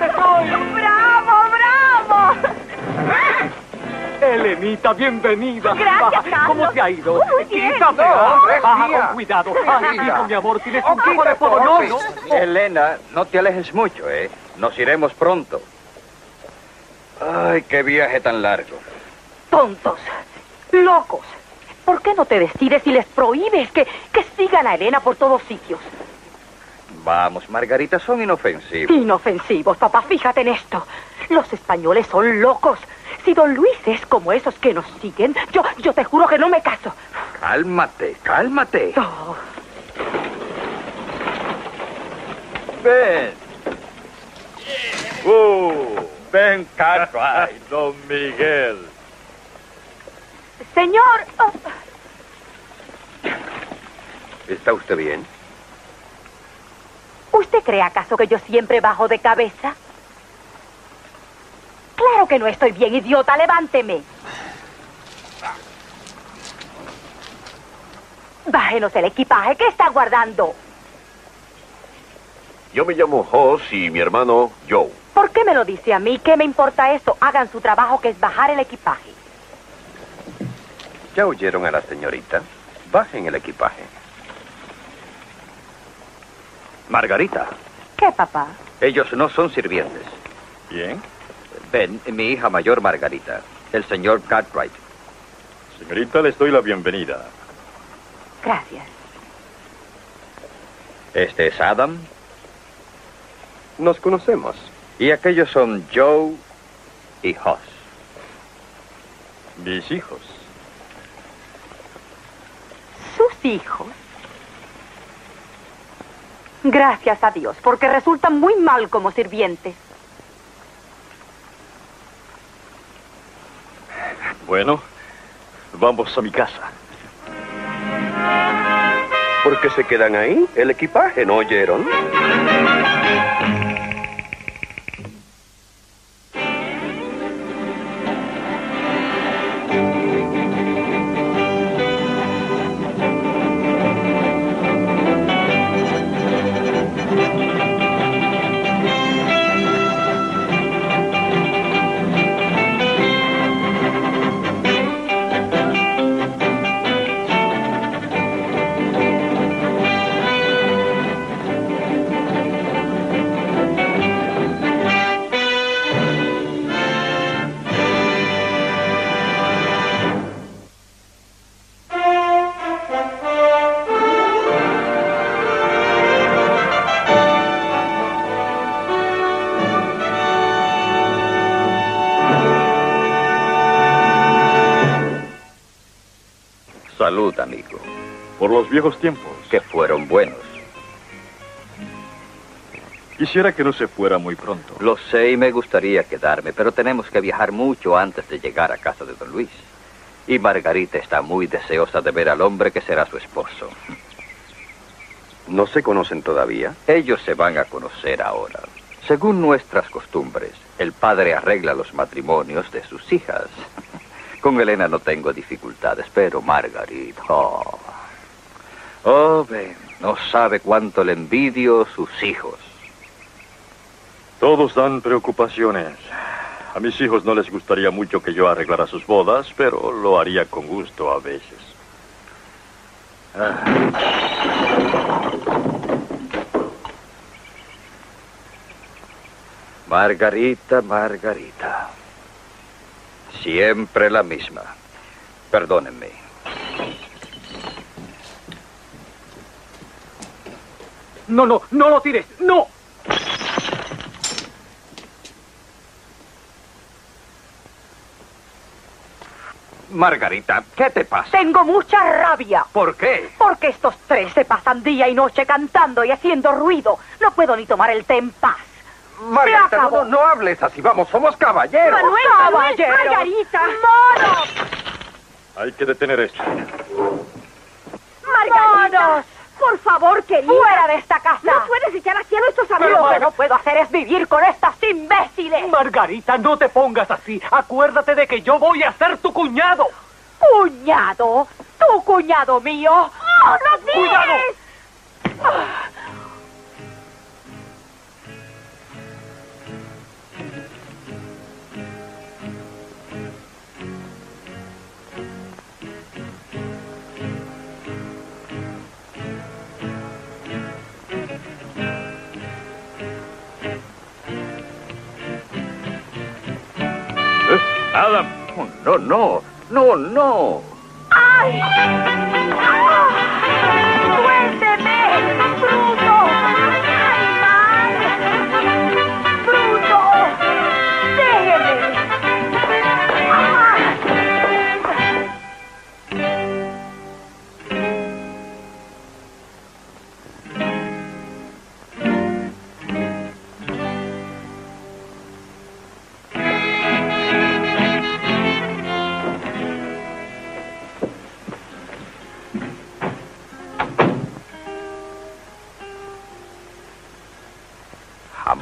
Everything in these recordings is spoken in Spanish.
valiente soy! ¡Bravo, bravo! Elenita, bienvenida. Gracias, Baja. ¿Cómo Carlos. te ha ido? Muy bien. Quítate, No, hombre, Baja con cuidado. Ay, hijo, mi amor, tienes un poco de. No. Elena, no te alejes mucho, ¿eh? Nos iremos pronto. Ay, qué viaje tan largo. Tontos, locos. ¿Por qué no te decides y les prohíbes que, que sigan a Elena por todos sitios? Vamos, Margarita, son inofensivos. Inofensivos, papá, fíjate en esto. Los españoles son locos. Si don Luis es como esos que nos siguen, yo, yo te juro que no me caso. Cálmate, cálmate. Oh, Ven. Uh, ven. Don Miguel. señor. oh, ¿Está usted bien? ¿Usted cree acaso que yo siempre bajo de cabeza? Claro que no estoy bien, idiota. Levánteme. Bájenos el equipaje. ¿Qué está guardando? Yo me llamo Hoss y mi hermano Joe. ¿Por qué me lo dice a mí? ¿Qué me importa eso? Hagan su trabajo, que es bajar el equipaje. ¿Ya oyeron a la señorita? Bajen el equipaje. Margarita, ¿Qué, papá? ellos no son sirvientes. Bien. Ven, mi hija mayor Margarita, el señor Cartwright. Señorita, les doy la bienvenida. Gracias. Este es Adam Nos conocemos. y aquellos son Joe y Hoss. Mis hijos. Sus hijos. Gracias a Dios, porque resultan muy mal como sirvientes. Bueno, vamos a mi casa. ¿Por qué se quedan ahí? El equipaje, ¿no oyeron? Viejos tiempos. que fueron buenos. Quisiera que no se fuera muy pronto. Lo sé y me gustaría quedarme, pero tenemos que viajar mucho antes de llegar a casa de don Luis. Y Margarita está muy deseosa de ver al hombre que será su esposo. ¿No se conocen todavía? Ellos se van a conocer ahora. Según nuestras costumbres, el padre arregla los matrimonios de sus hijas. Con Elena no tengo dificultades, pero Margarita... Oh, oh ven, no sabe cuánto le envidio sus hijos. Todos dan preocupaciones. A mis hijos no les gustaría mucho que yo arreglara sus bodas, pero lo haría con gusto a veces. Margarita, Margarita. Siempre la misma. Perdónenme. No, no, no lo tires. No. Margarita, ¿qué te pasa? Tengo mucha rabia. ¿Por qué? Porque estos tres se pasan día y noche cantando y haciendo ruido. No puedo ni tomar el té en paz. Margarita, no, no, no hables así, vamos, somos caballeros. Manuel, caballero. Margarita. ¡Monos! Hay que detener esto. Margarita. Por favor, querida. ¡Fuera de esta casa! No puedes echar así a nuestros Lo amigos. que no puedo hacer es vivir con estas imbéciles. Margarita, no te pongas así. Acuérdate de que yo voy a ser tu cuñado. ¡Cuñado! ¡Tu cuñado mío! ¡No, no tienes! ¡Cuidado! Adam, Oh, no, no, no, no. ¡Ay!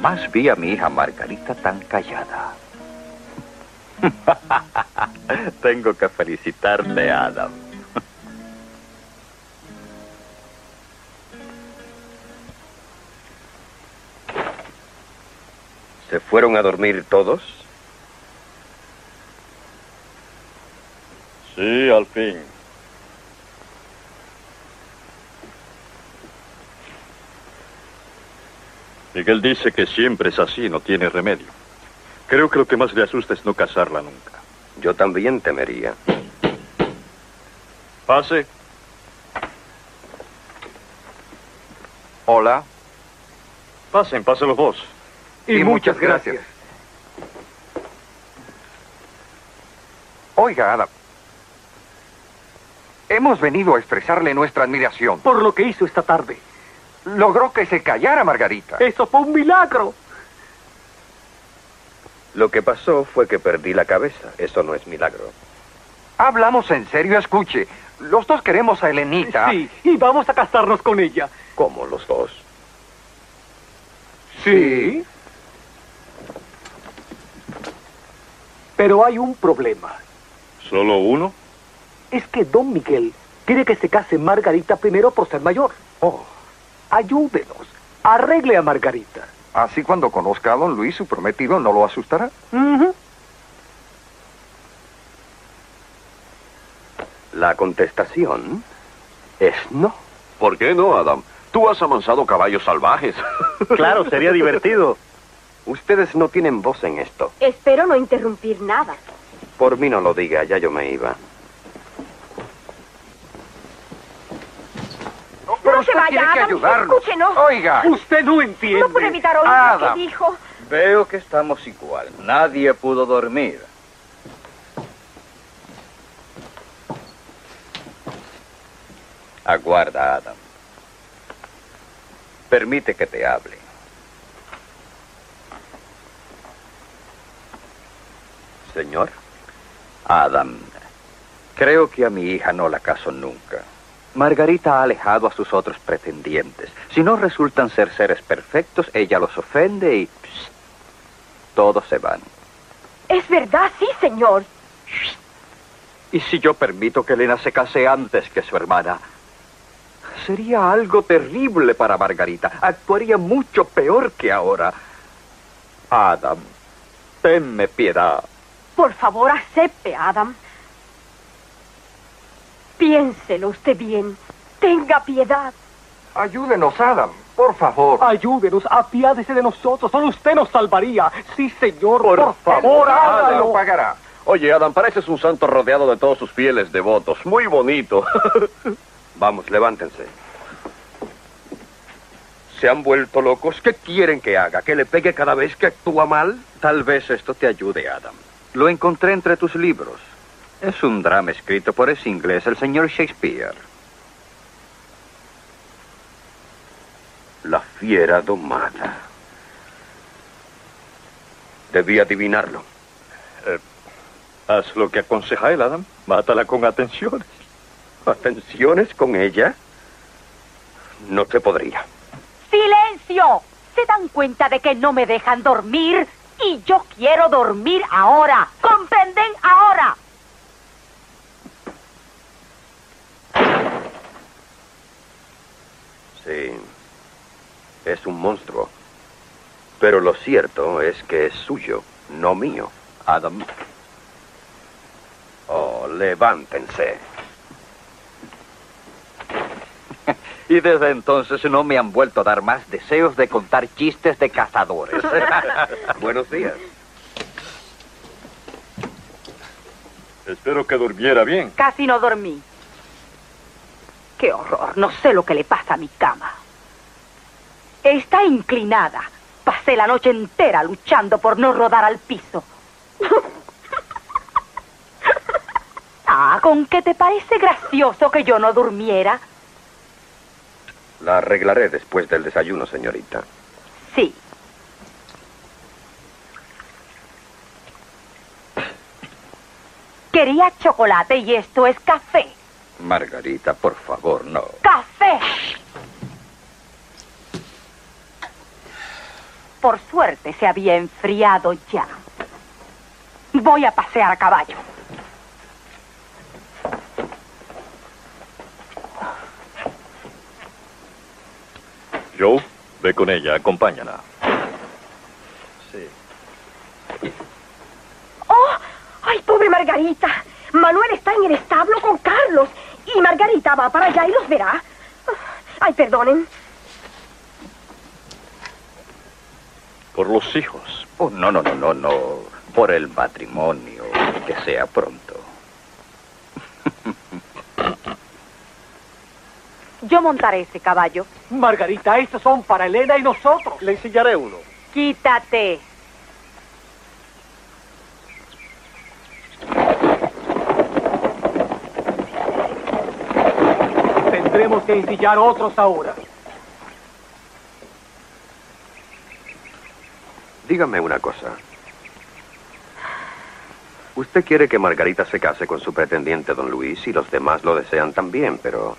Jamás vi a mi hija Margarita tan callada. Tengo que felicitarte, Adam. ¿Se fueron a dormir todos? Sí, al fin. Miguel dice que siempre es así, no tiene remedio. Creo que lo que más le asusta es no casarla nunca. Yo también temería. Pase. Hola. Pasen, pasen los dos. Y, muchas gracias. Oiga, Adam. Hemos venido a expresarle nuestra admiración. Por lo que hizo esta tarde. Logró que se callara Margarita. Eso fue un milagro. Lo que pasó fue que perdí la cabeza. Eso no es milagro. Hablamos en serio, escuche. Los dos queremos a Elenita. Sí, y vamos a casarnos con ella. ¿Cómo los dos? Sí. Pero hay un problema. ¿Solo uno? Es que don Miguel quiere que se case Margarita primero por ser mayor. Oh, Ayúdenos. Arregle a Margarita. así cuando conozca a don Luis, su prometido, no lo asustará. La contestación es no. ¿Por qué no, Adam? Tú has amansado caballos salvajes. Claro, sería divertido. Ustedes no tienen voz en esto. Espero no interrumpir nada. Por mí no lo diga, ya yo me iba. Pero no se vaya, tiene que Adam. ayudarnos. Escúchenos. Oiga. Usted no entiende. No pude evitar oír lo que dijo. Veo que estamos igual. Nadie pudo dormir. Aguarda, Adam. Permite que te hable. Señor, Adam, creo que a mi hija no la caso nunca. Margarita ha alejado a sus otros pretendientes. Si no resultan ser seres perfectos, ella los ofende y... todos se van. Es verdad, sí, señor. ¿Y si yo permito que Elena se case antes que su hermana? Sería algo terrible para Margarita. Actuaría mucho peor que ahora. Adam, tenme piedad. Por favor, acepte, Adam. Piénselo usted bien. Tenga piedad. Ayúdenos, Adam, por favor. Ayúdenos, apiádese de nosotros. Solo usted nos salvaría. Sí, señor. Por, El favor, hágalo. lo pagará. Oye, Adam, pareces un santo rodeado de todos sus fieles devotos. Muy bonito. vamos, levántense. ¿Se han vuelto locos? ¿Qué quieren que haga? ¿Que le pegue cada vez que actúa mal? Tal vez esto te ayude, Adam. Lo encontré entre tus libros. Es un drama escrito por ese inglés, el señor Shakespeare. La fiera domada. Debí adivinarlo. Haz lo que aconseja él, Adam. Mátala con atenciones. ¿Atenciones con ella? No se podría. ¡Silencio! ¿Se dan cuenta de que no me dejan dormir? Y yo quiero dormir ahora. ¿Comprenden ahora? Sí. Es un monstruo. Pero lo cierto es que es suyo, no mío. Adam, Oh, levántense. y desde entonces no me han vuelto a dar más deseos de contar chistes de cazadores. Buenos días. Espero que durmiera bien. Casi no dormí. ¡Qué horror! No sé lo que le pasa a mi cama. Está inclinada. Pasé la noche entera luchando por no rodar al piso. Ah, ¿con qué te parece gracioso que yo no durmiera? La arreglaré después del desayuno, señorita. Sí. Quería chocolate y esto es café. Margarita, por favor, no. ¡Café! Por suerte se había enfriado ya. Voy a pasear a caballo. Joe, ve con ella, acompáñala. ¡Oh! ¡Ay, pobre Margarita! Manuel está en el establo con Carlos. Y Margarita va para allá y los verá. Ay, perdonen. Por los hijos. Oh, no, no, no, no, no. Por el matrimonio. Que sea pronto. Yo montaré ese caballo. Margarita, estos son para Elena y nosotros. Le enseñaré uno. Quítate. Tendremos que ensillar otros ahora. Dígame una cosa. Usted quiere que Margarita se case con su pretendiente, don Luis, y los demás lo desean también, pero...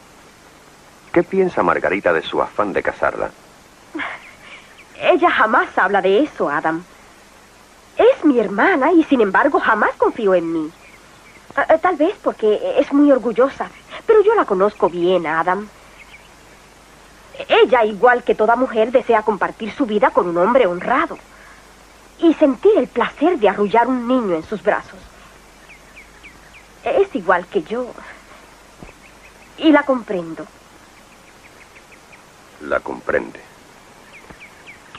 ¿Qué piensa Margarita de su afán de casarla? Ella jamás habla de eso, Adam. Es mi hermana y sin embargo jamás confió en mí. Ah, ah, Tal vez porque es muy orgullosa, pero yo la conozco bien, Adam. Ella, igual que toda mujer, desea compartir su vida con un hombre honrado y sentir el placer de arrullar un niño en sus brazos. Es igual que yo. Y la comprendo. La comprende.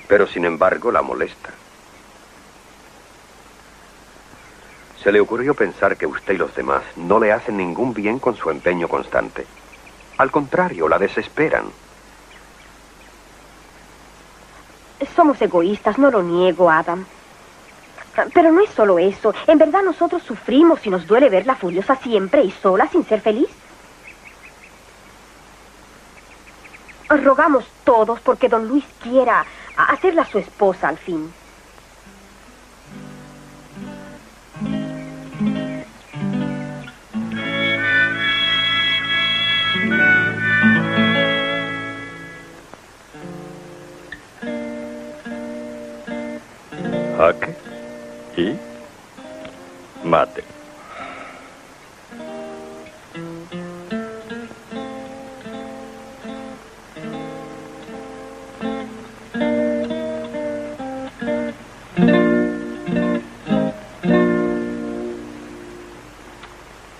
Pero sin embargo la molesta. Se le ocurrió pensar que usted y los demás no le hacen ningún bien con su empeño constante. Al contrario, la desesperan. Somos egoístas, no lo niego, Adam. Pero no es solo eso. En verdad nosotros sufrimos y nos duele verla furiosa siempre y sola sin ser feliz. Rogamos todos porque don Luis quiera hacerla su esposa al fin. Jaque y mate.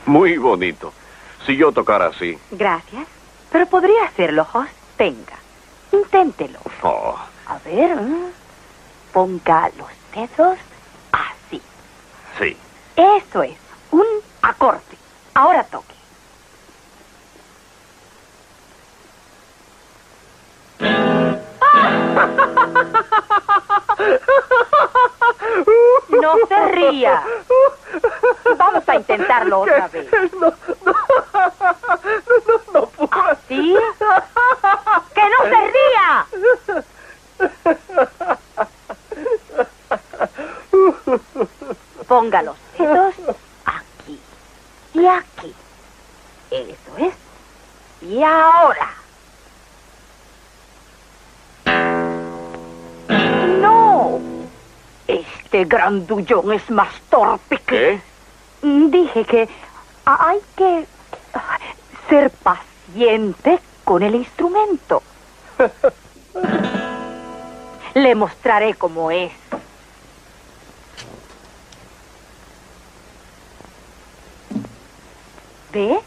Muy bonito. Si yo tocara así. Gracias. Pero podría hacerlo, Host. Tenga. Inténtelo. Oh, A ver. ¿eh? Ponga los dedos así. sí. Eso es. Un acorde. Ahora toque. No se ría. Vamos a intentarlo otra vez. ¿Así? ¡Que no se ría! Ponga los dedos aquí y aquí. Eso es. Y ahora. ¡No! Este grandullón es más torpe que... ¿Qué? Dije que hay que ser paciente con el instrumento. Le mostraré cómo es. ¿Ve?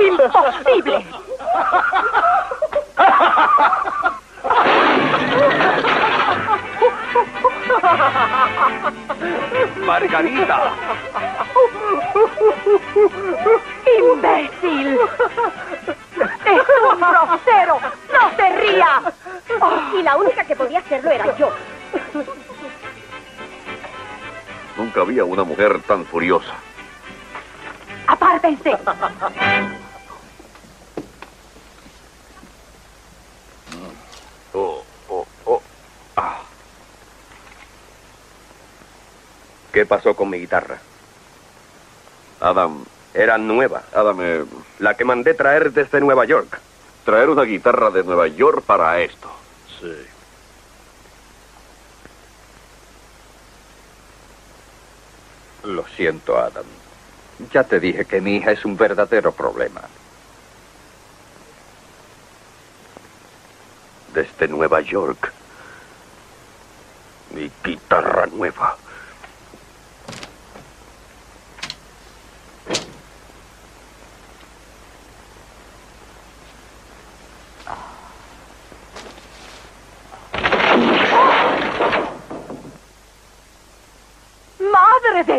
¡Imposible! Margarita. ¡Imbécil! Y la única que podía hacerlo era yo. Nunca había una mujer tan furiosa. ¡Apártense! Oh, oh, oh. Ah. ¿Qué pasó con mi guitarra? Adam, Era nueva. Adam, eh, La que mandé traer desde Nueva York. Traer una guitarra de Nueva York para esto. Sí. Lo siento, Adam. Ya te dije que mi hija es un verdadero problema. Desde Nueva York. Mi guitarra nueva.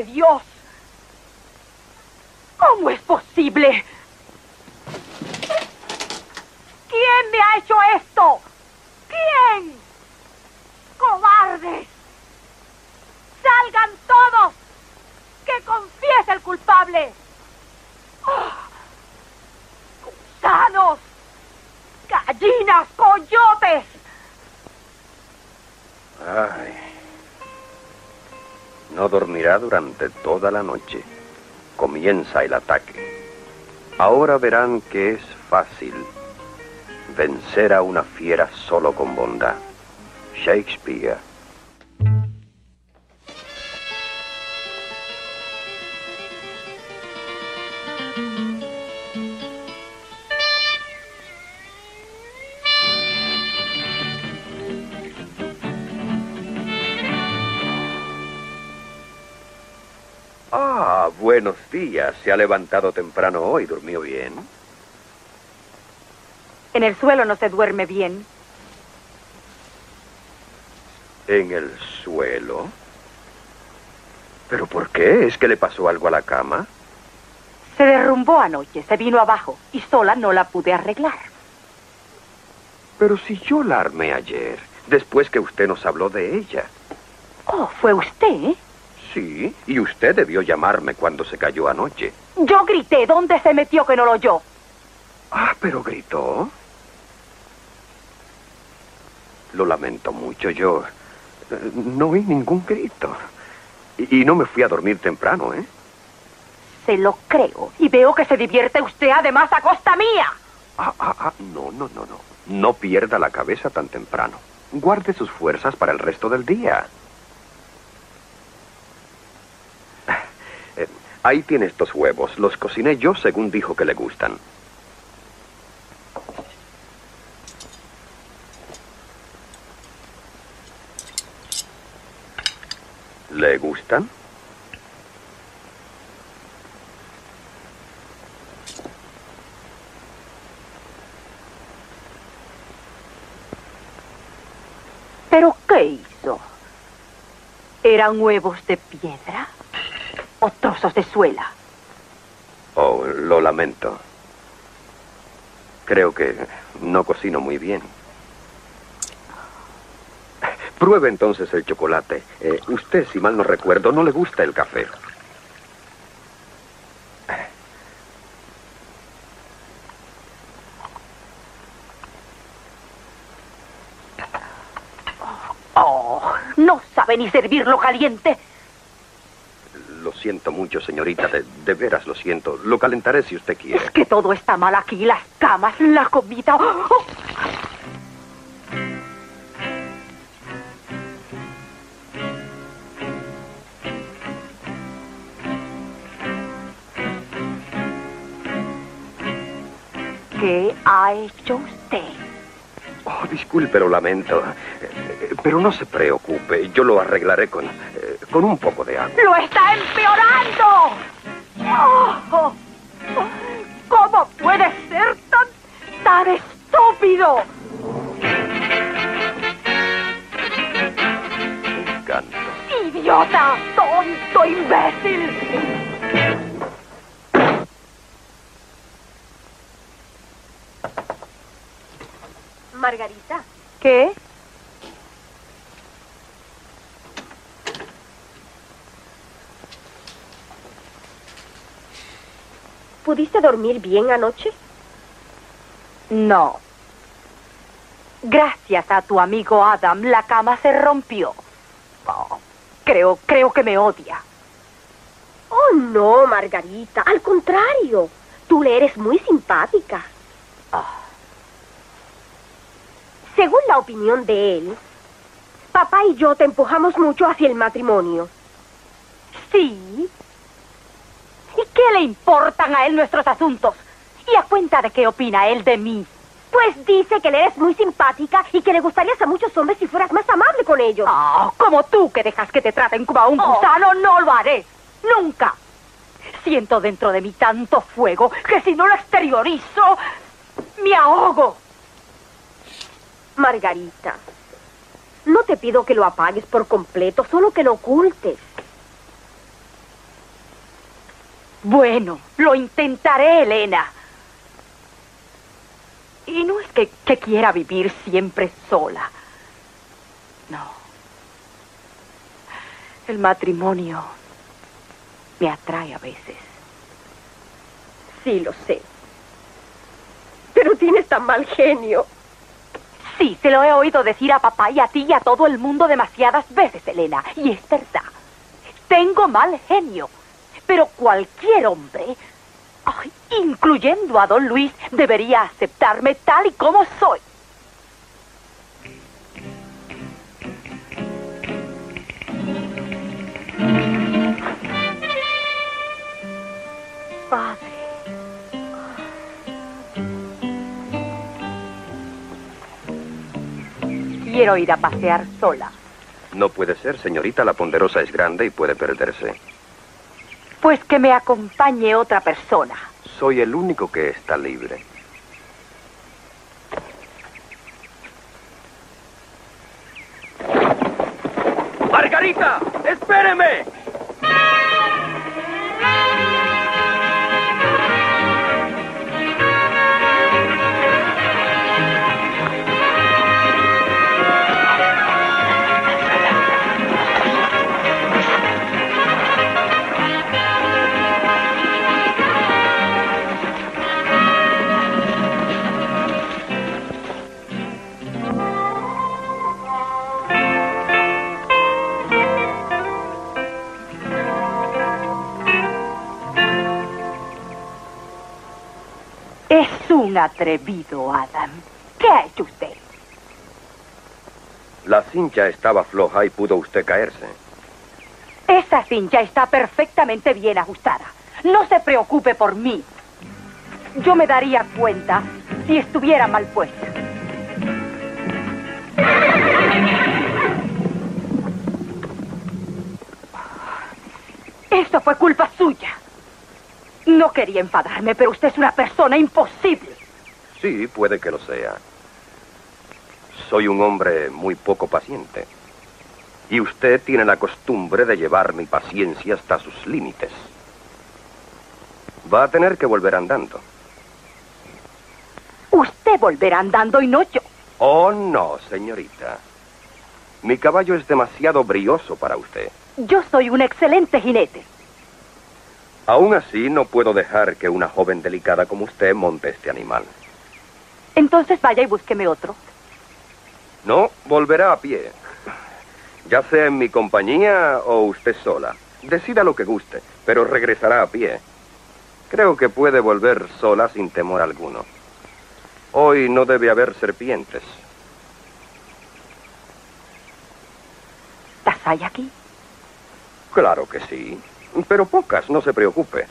Dios! ¿Cómo es posible? ¿Quién me ha hecho esto? ¿Quién? ¡Cobardes! ¡Salgan todos! ¡Que confiese el culpable! ¡Ah! ¡Gusanos! ¡Gallinas! ¡Coyotes! Ay. No dormirá durante toda la noche. Comienza el ataque. Ahora verán que es fácil vencer a una fiera solo con bondad. Shakespeare. Ah, buenos días. Se ha levantado temprano hoy. ¿Durmió bien? En el suelo no se duerme bien. ¿En el suelo? ¿Pero por qué? ¿Es que le pasó algo a la cama? Se derrumbó anoche, se vino abajo y sola no la pude arreglar. Pero si yo la armé ayer, después que usted nos habló de ella. Oh, fue usted, ¿eh? Sí, y usted debió llamarme cuando se cayó anoche. Yo grité, ¿dónde se metió que no lo oyó? Ah, pero gritó. Lo lamento mucho, yo eh, no oí ningún grito. Y, y no me fui a dormir temprano, ¿eh? Se lo creo. Y veo que se divierte usted además a costa mía. Ah, ah, ah, no, no, no, no. No pierda la cabeza tan temprano. Guarde sus fuerzas para el resto del día. Eh, ahí tiene estos huevos. Los cociné yo según dijo que le gustan. ¿Le gustan? ¿Pero qué hizo? ¿Eran huevos de piedra? ¿O trozos de suela? Oh, lo lamento. Creo que no cocino muy bien. Pruebe entonces el chocolate. Eh, usted, si mal no recuerdo, no le gusta el café. Oh, no sabe ni servirlo caliente. Lo siento mucho, señorita. De, de veras lo siento. Lo calentaré si usted quiere. Es que todo está mal aquí, las camas, la comida. ¡Oh! ¿Qué ha hecho usted? Oh, disculpe, lo lamento. Eh, eh, Pero no se preocupe. Yo lo arreglaré con, con un poco de agua. ¡Lo está empeorando! ¡Oh! ¿Cómo puede ser tan, tan estúpido? Canto. ¡Idiota! ¡Tonto, imbécil! Margarita, ¿Qué? ¿Pudiste dormir bien anoche? No. Gracias a tu amigo Adam, la cama se rompió. Oh, creo, creo que me odia. Oh, no, Margarita. Al contrario. Tú le eres muy simpática. Ah. Según la opinión de él, papá y yo te empujamos mucho hacia el matrimonio. Sí. ¿Y qué le importan a él nuestros asuntos? ¿Y a cuenta de qué opina él de mí? Pues dice que le eres muy simpática y que le gustarías a muchos hombres si fueras más amable con ellos. Oh, como tú que dejas que te traten como a un Oh. gusano, no lo haré. Nunca. Siento dentro de mí tanto fuego que si no lo exteriorizo, me ahogo. Margarita, no te pido que lo apagues por completo, solo que lo ocultes. Bueno, lo intentaré, Elena. Y no es que, que quiera vivir siempre sola. No. El matrimonio me atrae a veces. Sí, lo sé. Pero tienes tan mal genio. Sí, se lo he oído decir a papá y a ti y a todo el mundo demasiadas veces, Elena. Y es verdad. Tengo mal genio. Pero cualquier hombre, incluyendo a don Luis, debería aceptarme tal y como soy. Padre. Quiero ir a pasear sola. No puede ser, señorita. La ponderosa es grande y puede perderse. Pues que me acompañe otra persona. Soy el único que está libre. ¡Margarita! ¡Espéreme! Un atrevido, Adam. ¿Qué ha hecho usted? La cincha estaba floja y pudo usted caerse. Esa cincha está perfectamente bien ajustada. No se preocupe por mí. Yo me daría cuenta si estuviera mal puesta. Esto fue culpa suya. No quería enfadarme, pero usted es una persona imposible. Sí, puede que lo sea. Soy un hombre muy poco paciente. Y usted tiene la costumbre de llevar mi paciencia hasta sus límites. Va a tener que volver andando. Usted volverá andando y no yo. Oh, no, señorita. Mi caballo es demasiado brioso para usted. Yo soy un excelente jinete. Aún así, no puedo dejar que una joven delicada como usted monte este animal. Entonces vaya y búsqueme otro. No, volverá a pie. Ya sea en mi compañía o usted sola. Decida lo que guste, pero regresará a pie. Creo que puede volver sola sin temor alguno. Hoy no debe haber serpientes. ¿Las hay aquí? Claro que sí, pero pocas, no se preocupe.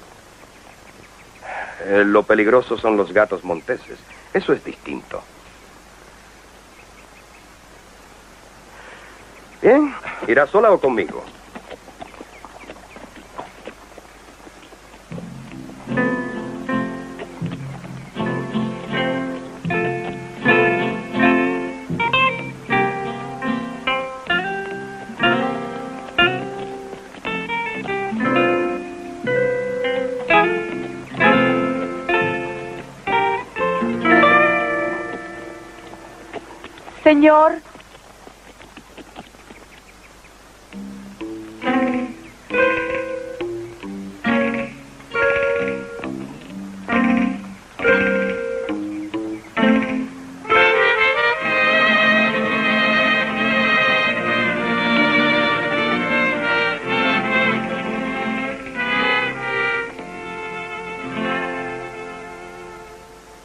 Eh, lo peligroso son los gatos monteses. Eso es distinto. Bien, ¿irá sola o conmigo? Señor.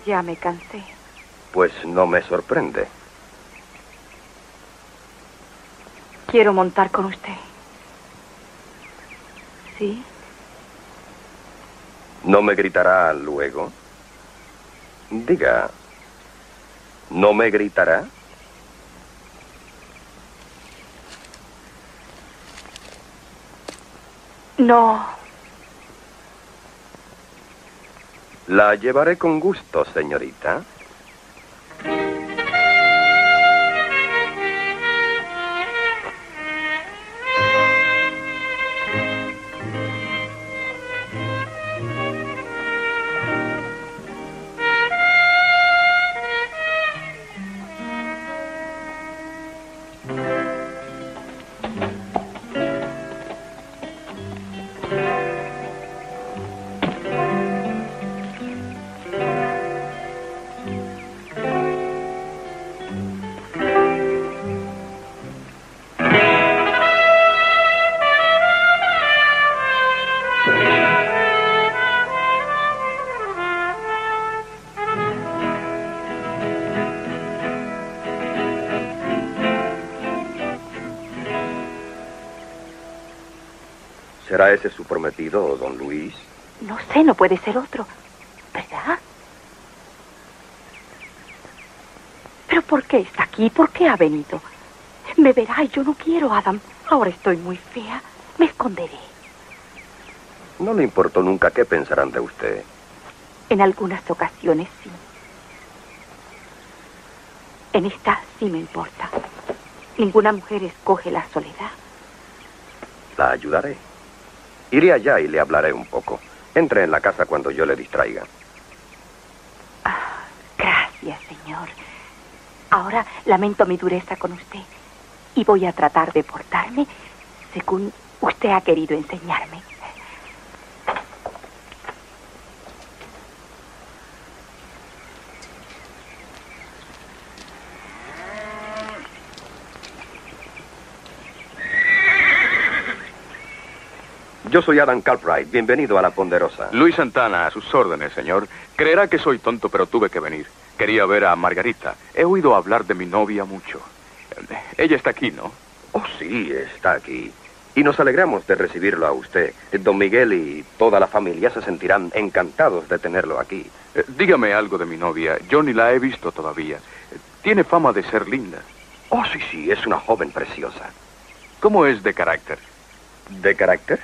Ya me cansé. Pues no me sorprende. Quiero montar con usted. ¿Sí? ¿No me gritará luego? Diga, ¿no me gritará? No. La llevaré con gusto, señorita. ¿Será ese su prometido, don Luis? No sé, no puede ser otro. ¿Verdad? ¿Pero por qué está aquí? ¿Por qué ha venido? Me verá y yo no quiero, Adam. Ahora estoy muy fea. Me esconderé. No le importó nunca qué pensarán de usted. En algunas ocasiones sí. En esta sí me importa. Ninguna mujer escoge la soledad. La ayudaré. Iré allá y le hablaré un poco. Entre en la casa cuando yo le distraiga. Ah, gracias, señor. Ahora lamento mi dureza con usted y voy a tratar de portarme según usted ha querido enseñarme. Yo soy Adam Cartwright. Bienvenido a La Ponderosa. Luis Santana, a sus órdenes, señor. Creerá que soy tonto, pero tuve que venir. Quería ver a Margarita. He oído hablar de mi novia mucho. Ella está aquí, ¿no? Oh, sí, está aquí. Y nos alegramos de recibirlo a usted. Don Miguel y toda la familia se sentirán encantados de tenerlo aquí. Eh, dígame algo de mi novia. Yo ni la he visto todavía. Eh, Tiene fama de ser linda. Oh, sí, sí, es una joven preciosa. ¿Cómo es de carácter? ¿De carácter?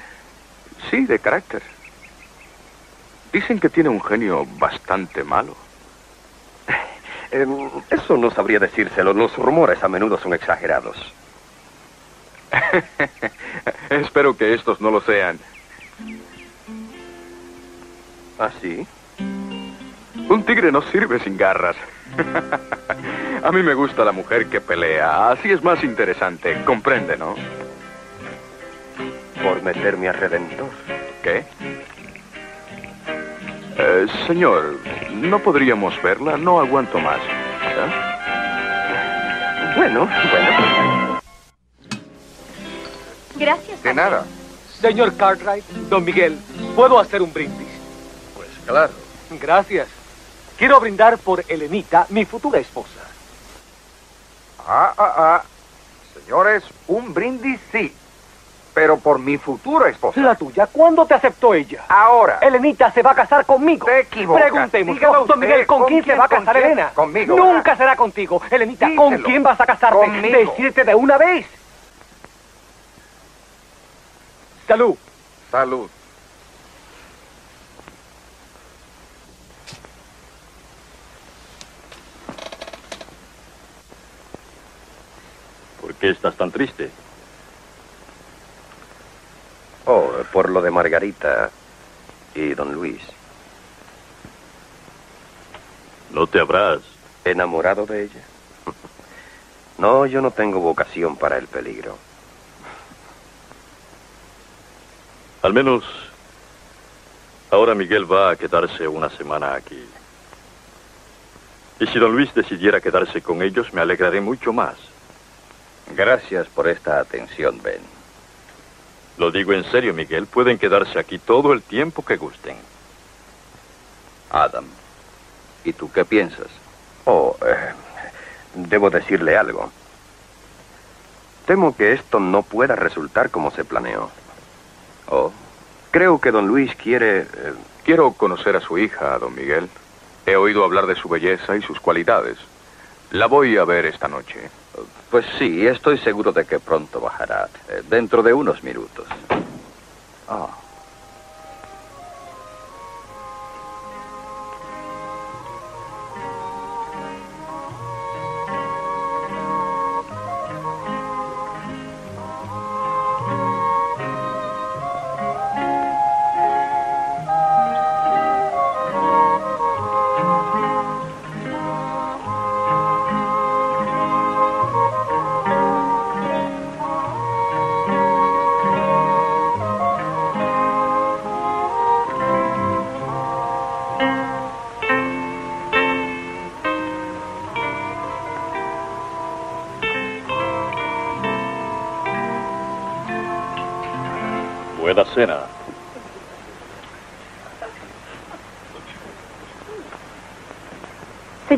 Sí, de carácter. Dicen que tiene un genio bastante malo. Em, eso no sabría decírselo. Los rumores a menudo son exagerados. Espero que estos no lo sean. ¿Ah, sí? Un tigre no sirve sin garras. A mí me gusta la mujer que pelea. Así es más interesante. Comprende, ¿no? Por meterme a Redentor. ¿Qué? Eh, señor, ¿no podríamos verla? No aguanto más. ¿Eh? Bueno, bueno. Gracias. De nada. Señor Cartwright, don Miguel, ¿puedo hacer un brindis? Pues claro. Gracias. Quiero brindar por Elenita, mi futura esposa. Ah, ah, ah. Señores, un brindis sí. Pero por mi futura esposa. La tuya, ¿cuándo te aceptó ella? Ahora. Elenita se va a casar conmigo. Te equivocas. Preguntemos, Dígalo don usted, Miguel, ¿con, ¿con quién se va a con casar quién? Elena? Conmigo. Nunca será contigo. Elenita, ¿con Díselo. quién vas a casarte? Conmigo. Decídete de una vez. Salud. Salud. ¿Por qué estás tan triste? Oh, por lo de Margarita y don Luis. ¿No te habrás? ¿Enamorado de ella? No, yo no tengo vocación para el peligro. Al menos ahora Miguel va a quedarse una semana aquí. Y si don Luis decidiera quedarse con ellos, me alegraré mucho más. Gracias por esta atención, Ben. Lo digo en serio, Miguel. Pueden quedarse aquí todo el tiempo que gusten. Adam, ¿y tú qué piensas? Oh, eh, debo decirle algo. Temo que esto no pueda resultar como se planeó. Oh, Creo que don Luis quiere... eh, Quiero conocer a su hija, don Miguel. He oído hablar de su belleza y sus cualidades. La voy a ver esta noche. Pues sí, estoy seguro de que pronto bajará. eh, dentro de unos minutos. Buena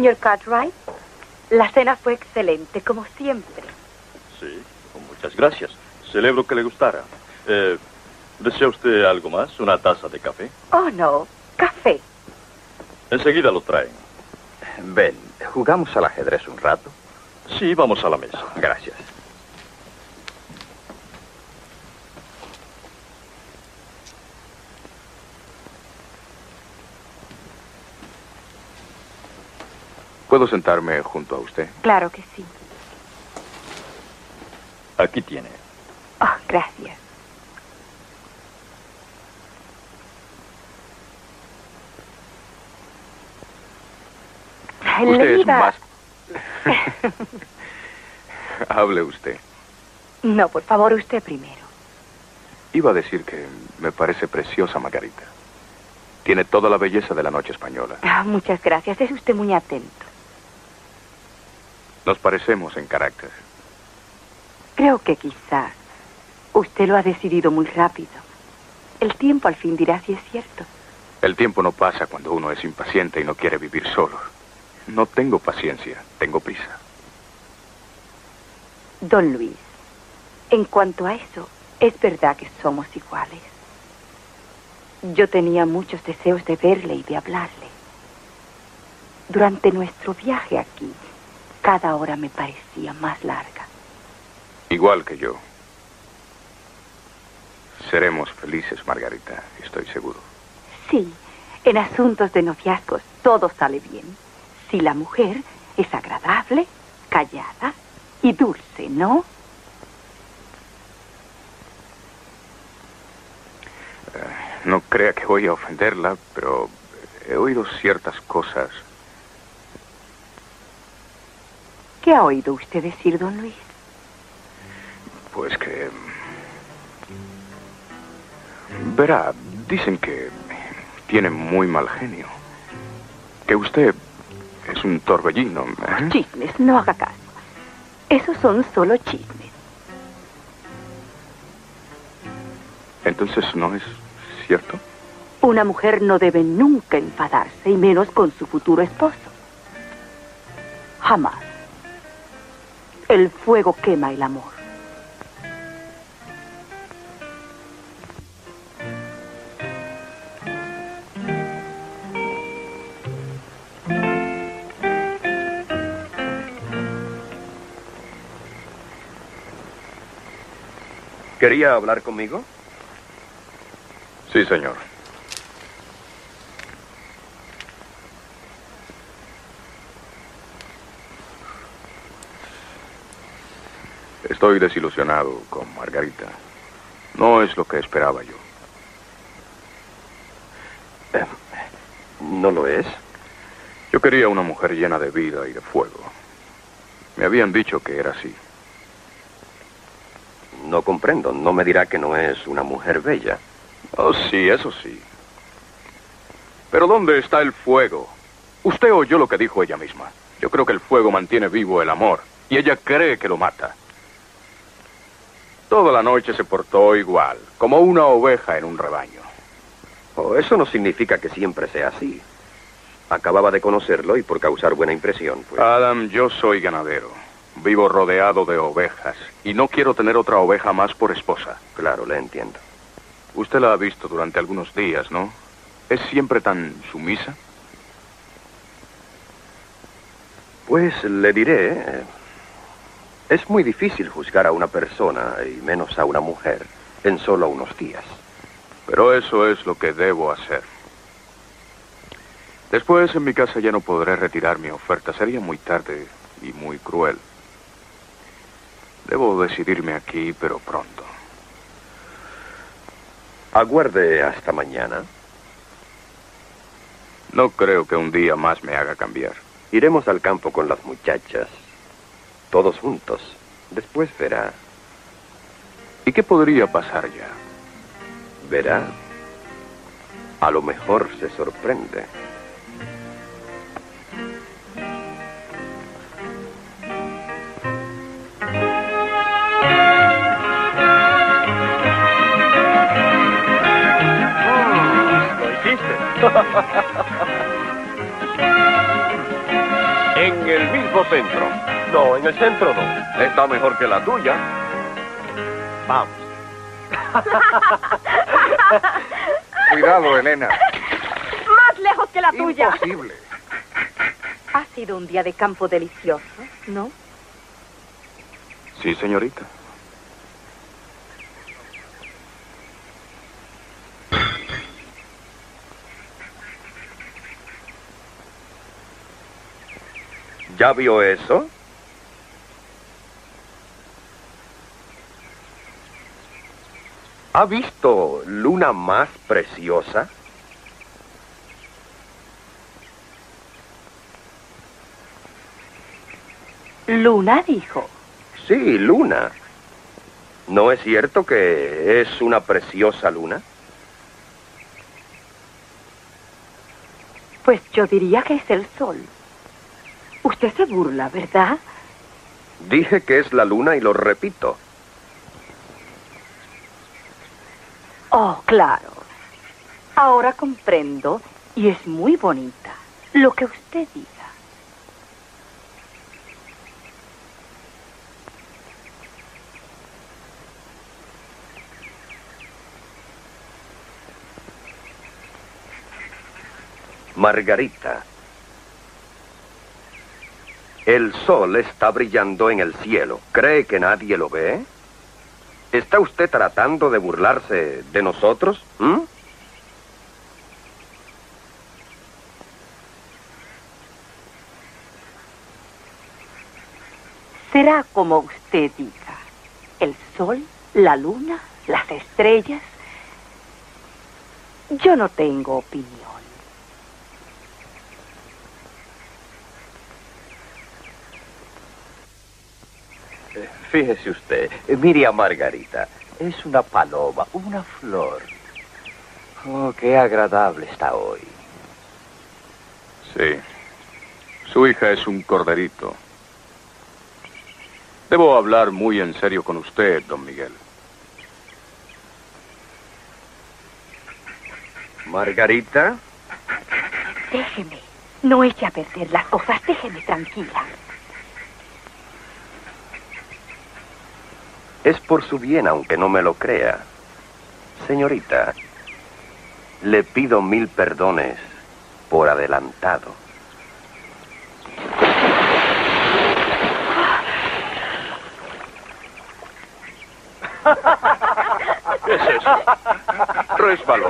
Señor Cartwright, la cena fue excelente, como siempre. Sí, muchas gracias. Celebro que le gustara. Eh, ¿Desea usted algo más? ¿Una taza de café? Oh, no, café. Enseguida lo traen. Ben, ¿jugamos al ajedrez un rato? Sí, vamos a la mesa. Gracias. ¿Puedo sentarme junto a usted? Claro que sí. Aquí tiene. Oh, gracias. Usted Le es iba- más... Hable usted. No, por favor, usted primero. Iba a decir que me parece preciosa Margarita. Tiene toda la belleza de la noche española. Ah, muchas gracias, es usted muy atento. Nos parecemos en carácter. Creo que quizás usted lo ha decidido muy rápido. El tiempo al fin dirá si es cierto. El tiempo no pasa cuando uno es impaciente y no quiere vivir solo. No tengo paciencia, tengo prisa. Don Luis, en cuanto a eso, es verdad que somos iguales. Yo tenía muchos deseos de verle y de hablarle. Durante nuestro viaje aquí, cada hora me parecía más larga. Igual que yo. Seremos felices, Margarita, estoy seguro. Sí, en asuntos de noviazgos todo sale bien. Si la mujer es agradable, callada y dulce, ¿no? No crea que voy a ofenderla, pero he oído ciertas cosas. ¿Qué ha oído usted decir, don Luis? Pues que... Verá, dicen que tiene muy mal genio. Que usted es un torbellino. ¿eh? Chismes, no haga caso. Esos son solo chismes. En- Entonces no es cierto. Una mujer no debe nunca enfadarse, y menos con su futuro esposo. Jamás. El fuego quema el amor. ¿Quería hablar conmigo? Sí, señor. Estoy desilusionado con Margarita. No es lo que esperaba yo. Eh, ¿No lo es? Yo quería una mujer llena de vida y de fuego. Me habían dicho que era así. No comprendo. No me dirá que no es una mujer bella. Oh, sí, eso sí. Pero ¿dónde está el fuego? Usted oyó lo que dijo ella misma. Yo creo que el fuego mantiene vivo el amor. Y ella cree que lo mata. Toda la noche se portó igual, como una oveja en un rebaño. Oh, eso no significa que siempre sea así. Acababa de conocerlo y por causar buena impresión, pues. Adam, yo soy ganadero. Vivo rodeado de ovejas y no quiero tener otra oveja más por esposa. Claro, le entiendo. Usted la ha visto durante algunos días, ¿no? ¿Es siempre tan sumisa? Pues le diré, eh, es muy difícil juzgar a una persona, y menos a una mujer, en solo unos días. Pero eso es lo que debo hacer. Después en mi casa ya no podré retirar mi oferta. Sería muy tarde y muy cruel. Debo decidirme aquí, pero pronto. Aguarde hasta mañana. No creo que un día más me haga cambiar. Iremos al campo con las muchachas. Todos juntos. Después verá. ¿Y qué podría pasar ya? Verá. A lo mejor se sorprende. En el mismo centro. No, en el centro no. Está mejor que la tuya. Vamos. Cuidado, Elena. Más lejos que la tuya. Imposible. Ha sido un día de campo delicioso, ¿no? Sí, señorita. ¿Ya vio eso? ¿Ha visto luna más preciosa? Luna dijo. Sí, luna. ¿No es cierto que es una preciosa luna? Pues yo diría que es el sol. Usted se burla, ¿verdad? Dije que es la luna y lo repito. Oh, claro. Ahora comprendo y es muy bonita. Lo que usted diga. Margarita. El sol está brillando en el cielo. ¿Cree que nadie lo ve? ¿Está usted tratando de burlarse de nosotros? ¿Mm? Será como usted diga. El sol, la luna, las estrellas. Yo no tengo opinión. Fíjese usted, eh, mire a Margarita. Es una paloma, una flor. Oh, qué agradable está hoy. Sí. Su hija es un corderito. Debo hablar muy en serio con usted, don Miguel. Margarita, Déjeme. No eche a perder las cosas. Déjeme tranquila. Es por su bien, aunque no me lo crea. Señorita, le pido mil perdones por adelantado. ¿Qué es eso? Resbaló.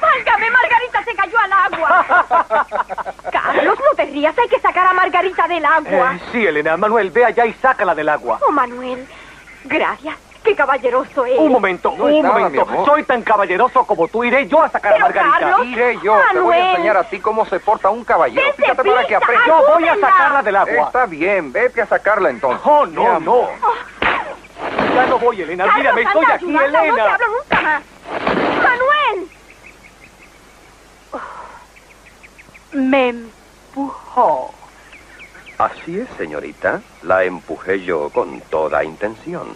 ¡Válgame! ¡Margarita se cayó al agua! Carlos, no te rías. Hay que sacar a Margarita del agua. Eh, sí, Elena. Manuel, ve allá y sácala del agua. Oh, Manuel. Gracias. Qué caballeroso eres. Un momento, No un estaba, momento. Soy tan caballeroso como tú. Iré yo a sacar a Pero, Margarita. Carlos, Iré yo, te voy a Manuel. enseñar a ti cómo se porta un caballero. Fíjate para que aprendas. Yo voy a sacarla del agua. Está bien, vete a sacarla entonces. Oh, no, no. Ya no voy, Elena. Carlos, Olvídame, estoy aquí, ayúdala, No te Elena. hablo nunca más. Manuel. Me empujó. Así es, señorita. La empujé yo con toda intención.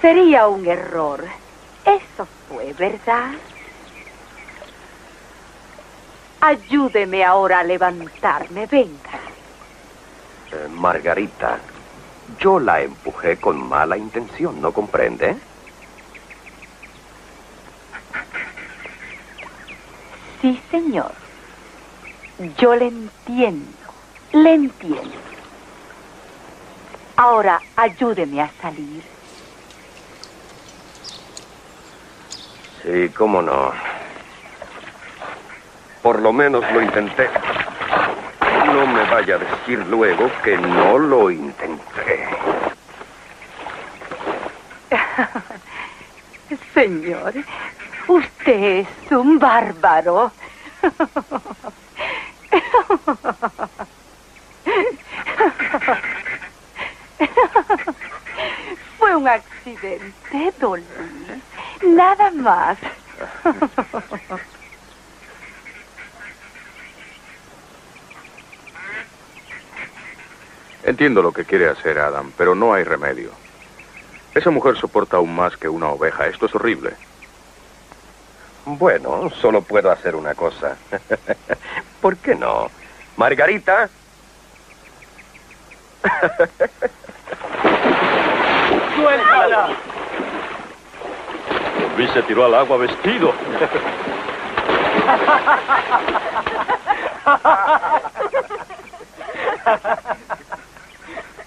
Sería un error. Eso fue, ¿verdad? Ayúdeme ahora a levantarme. Venga. Eh, Margarita, yo la empujé con mala intención, ¿no comprende? Sí, señor. Yo le entiendo. Le entiendo. Ahora ayúdeme a salir. Sí, cómo no. Por lo menos lo intenté. No me vaya a decir luego que no lo intenté. Señor, usted es un bárbaro. Fue un accidente, Dolly. Nada más. Entiendo lo que quiere hacer Adam, pero no hay remedio. Esa mujer soporta aún más que una oveja. Esto es horrible. Bueno, solo puedo hacer una cosa. ¿Por qué no? Margarita. ¡Suéltala! Luis se tiró al agua vestido.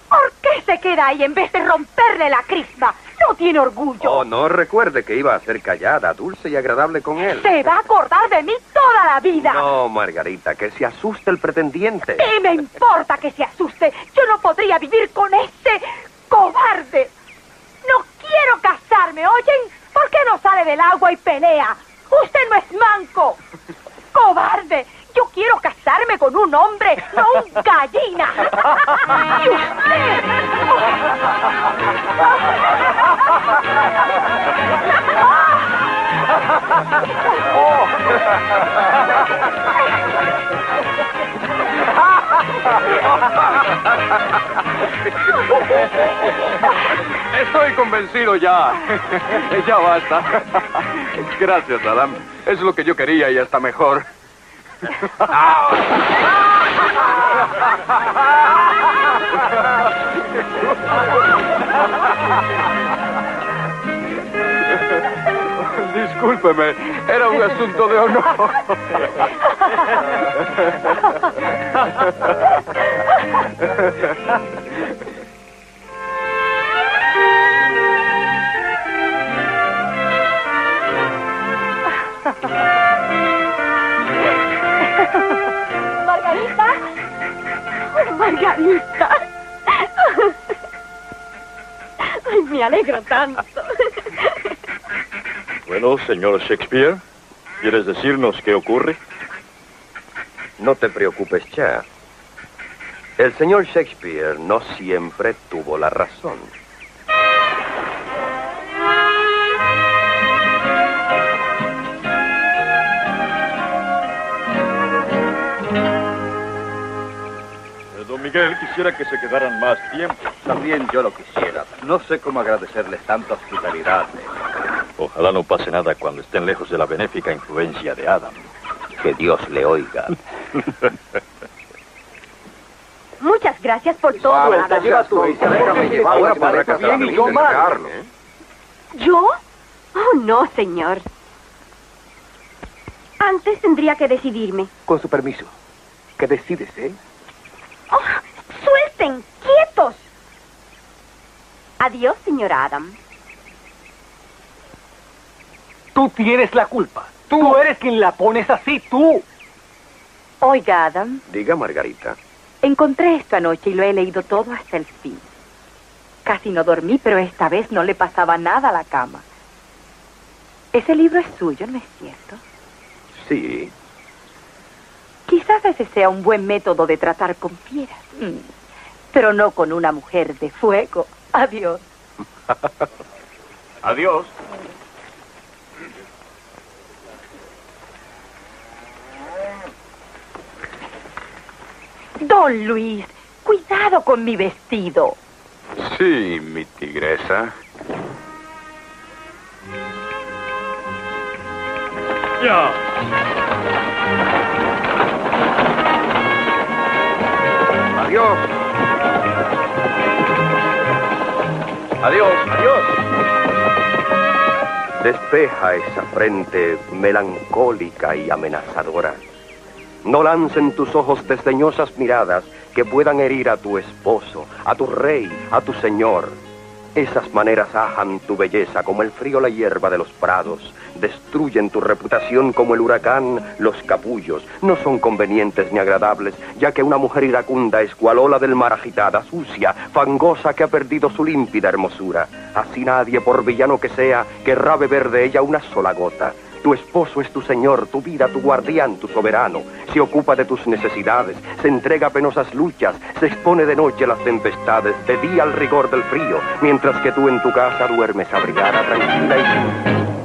¿Por qué se queda ahí en vez de romperle la crisma? No tiene orgullo. Oh, no recuerde que iba a ser callada, dulce y agradable con él. Se va a acordar de mí toda la vida. No, Margarita, que se asuste el pretendiente. ¿Qué me importa que se asuste? Yo no podría vivir con ese cobarde. No quiero casarme, ¿oyen? ¿Por qué no sale del agua y pelea? Usted no es manco. Cobarde. Yo quiero casarme con un hombre, no un gallina. ¿Y usted? Convencido ya. ya basta. Gracias, Adam. Es lo que yo quería y hasta mejor. Discúlpeme, era un asunto de honor. Margarita. Ay, me alegro tanto. Bueno, señor Shakespeare, ¿quieres decirnos qué ocurre? No te preocupes, ya. El señor Shakespeare no siempre tuvo la razón. Miguel quisiera que se quedaran más tiempo. También yo lo quisiera. No sé cómo agradecerles tanta hospitalidad. Ojalá no pase nada cuando estén lejos de la benéfica influencia de Adam. Que Dios le oiga. Muchas gracias por todo, Adam. lleva tu hija, déjame llevar Ahora para bien y yo mal. ¿Yo? Oh, no, señor. Antes tendría que decidirme. Con su permiso. ¿Qué decides, eh? Adiós, señor Adam. Tú tienes la culpa. Tú eres quien la pones así, tú. Oiga, Adam, Diga, Margarita. encontré esto anoche y lo he leído todo hasta el fin. Casi no dormí, pero esta vez no le pasaba nada a la cama. Ese libro es suyo, ¿no es cierto? Sí, Quizás ese sea un buen método de tratar con fieras. Mm. Pero no con una mujer de fuego. Adiós. Adiós. Don Luis, cuidado con mi vestido. Sí, mi tigresa. ¡Ya! Adiós. Adiós, adiós. despeja esa frente melancólica y amenazadora. No lancen tus ojos desdeñosas miradas que puedan herir a tu esposo, a tu rey, a tu señor. Esas maneras ajan tu belleza como el frío la hierba de los prados, destruyen tu reputación como el huracán los capullos. No son convenientes ni agradables, ya que una mujer iracunda es cual ola del mar agitada, sucia, fangosa que ha perdido su límpida hermosura. Así nadie, por villano que sea, querrá beber de ella una sola gota. Tu esposo es tu señor, tu vida, tu guardián, tu soberano. Se ocupa de tus necesidades, se entrega a penosas luchas, se expone de noche a las tempestades, de día al rigor del frío, mientras que tú en tu casa duermes abrigada, tranquila y